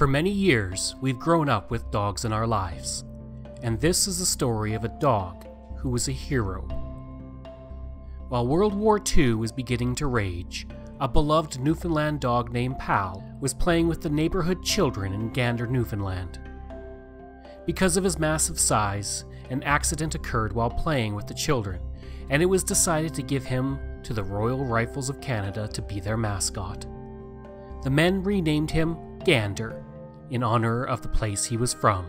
For many years, we've grown up with dogs in our lives, and this is the story of a dog who was a hero. While World War II was beginning to rage, a beloved Newfoundland dog named Pal was playing with the neighborhood children in Gander, Newfoundland. Because of his massive size, an accident occurred while playing with the children, and it was decided to give him to the Royal Rifles of Canada to be their mascot. The men renamed him Gander in honor of the place he was from.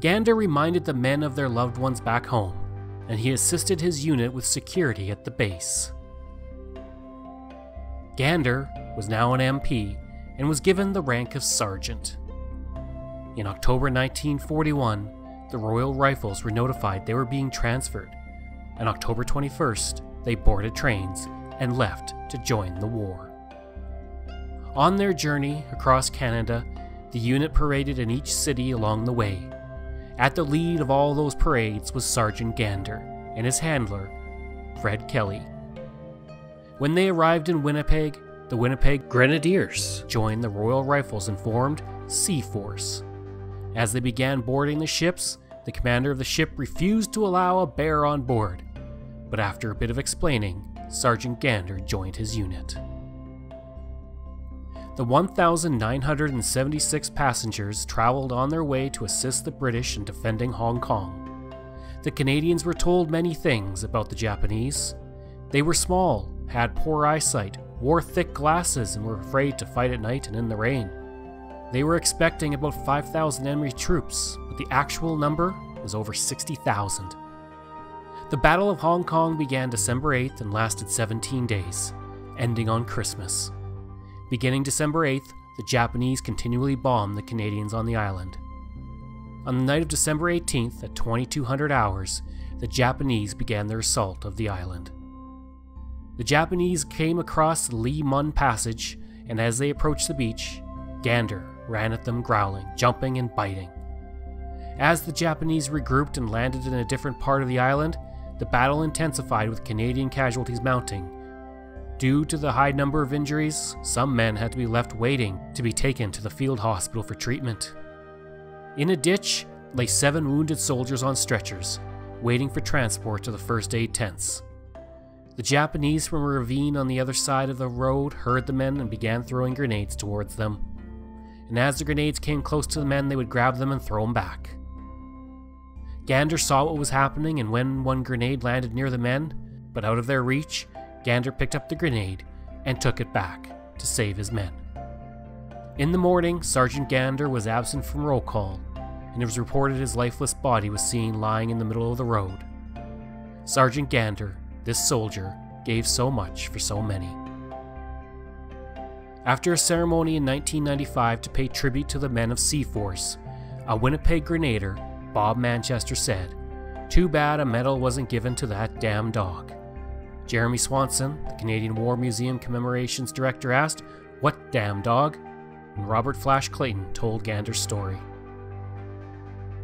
Gander reminded the men of their loved ones back home, and he assisted his unit with security at the base. Gander was now an MP and was given the rank of sergeant. In October 1941, the Royal Rifles were notified they were being transferred. and October 21st, they boarded trains and left to join the war. On their journey across Canada, the unit paraded in each city along the way. At the lead of all those parades was Sergeant Gander and his handler, Fred Kelly. When they arrived in Winnipeg, the Winnipeg Grenadiers joined the Royal Rifles and formed C Force. As they began boarding the ships, the commander of the ship refused to allow a bear on board, but after a bit of explaining, Sergeant Gander joined his unit. The 1,976 passengers traveled on their way to assist the British in defending Hong Kong. The Canadians were told many things about the Japanese. They were small, had poor eyesight, wore thick glasses, and were afraid to fight at night and in the rain. They were expecting about 5,000 enemy troops, but the actual number was over 60,000. The Battle of Hong Kong began December 8th and lasted 17 days, ending on Christmas. Beginning December 8th, the Japanese continually bombed the Canadians on the island. On the night of December 18th at 2200 hours, the Japanese began their assault of the island. The Japanese came across the Li Mun Passage, and as they approached the beach, Gander ran at them growling, jumping, and biting. As the Japanese regrouped and landed in a different part of the island, the battle intensified with Canadian casualties mounting, Due to the high number of injuries, some men had to be left waiting to be taken to the field hospital for treatment. In a ditch lay seven wounded soldiers on stretchers, waiting for transport to the first aid tents. The Japanese from a ravine on the other side of the road heard the men and began throwing grenades towards them. And as the grenades came close to the men, they would grab them and throw them back. Gander saw what was happening, and when one grenade landed near the men, but out of their reach, Gander picked up the grenade and took it back to save his men. In the morning, Sergeant Gander was absent from roll call, and it was reported his lifeless body was seen lying in the middle of the road. Sergeant Gander, this soldier, gave so much for so many. After a ceremony in 1995 to pay tribute to the men of C Force, a Winnipeg Grenadier, Bob Manchester, said, Too bad a medal wasn't given to that damn dog. Jeremy Swanson, the Canadian War Museum Commemorations Director, asked, What damn dog? And Robert Flash Clayton told Gander's story.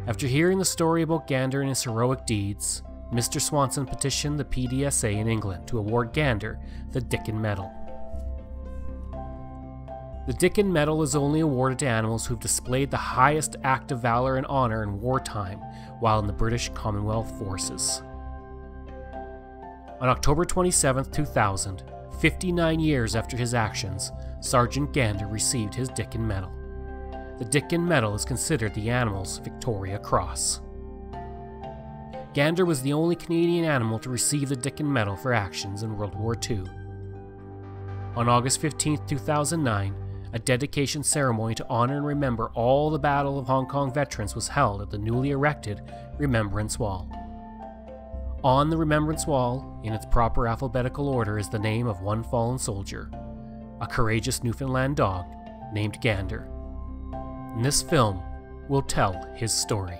After hearing the story about Gander and his heroic deeds, Mr. Swanson petitioned the PDSA in England to award Gander the Dickin Medal. The Dickin Medal is only awarded to animals who've displayed the highest act of valor and honor in wartime while in the British Commonwealth forces. On October 27, 2000, 59 years after his actions, Sergeant Gander received his Dickin Medal. The Dickin Medal is considered the animal's Victoria Cross. Gander was the only Canadian animal to receive the Dickin Medal for actions in World War II. On August 15, 2009, a dedication ceremony to honor and remember all the Battle of Hong Kong veterans was held at the newly erected Remembrance Wall. On the remembrance wall, in its proper alphabetical order, is the name of one fallen soldier, a courageous Newfoundland dog named Gander. In this film, we'll tell his story.